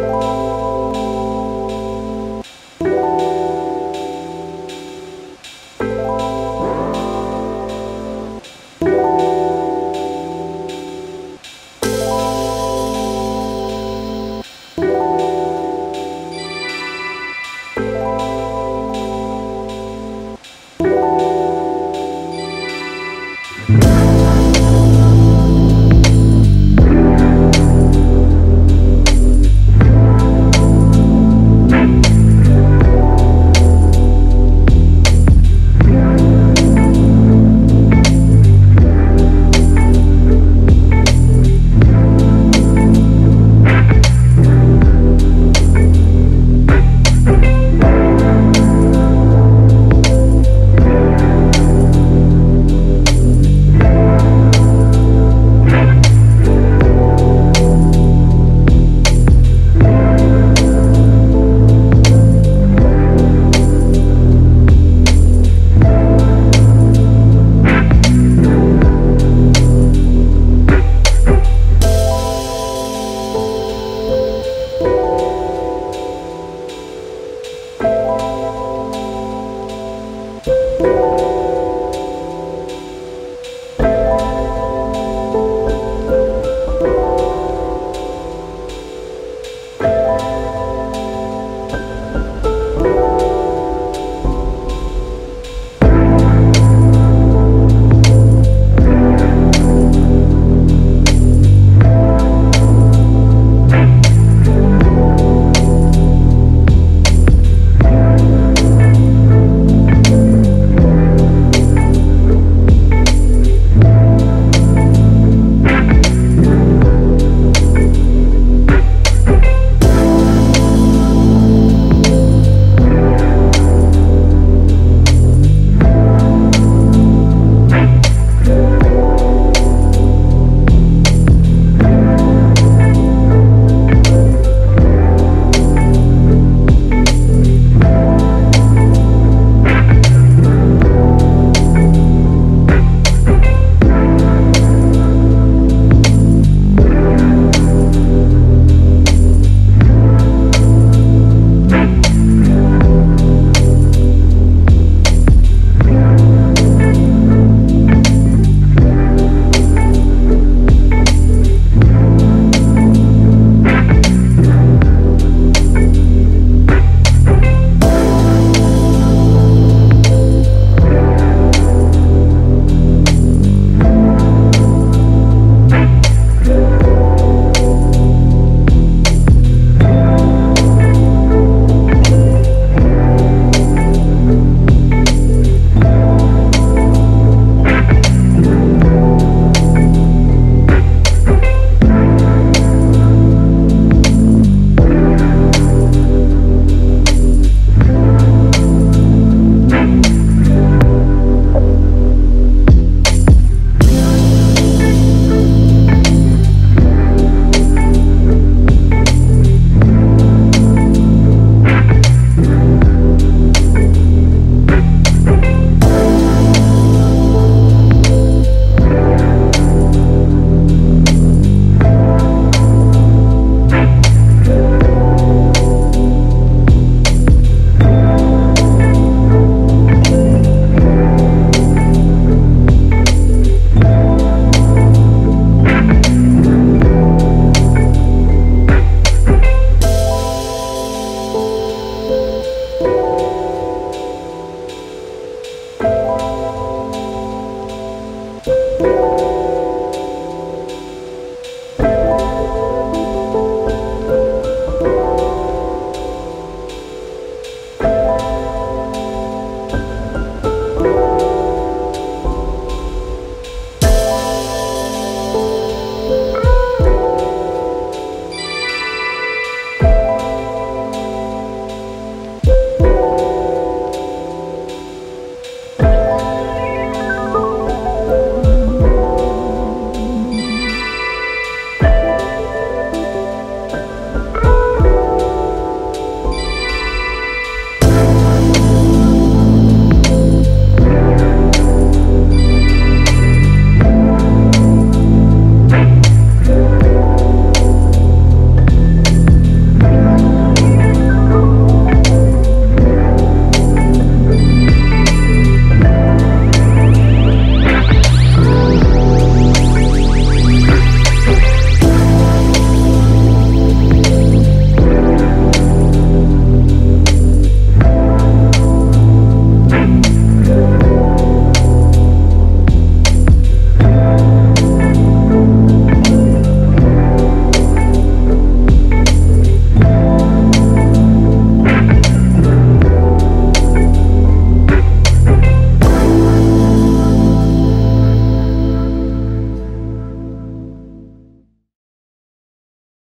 Bye.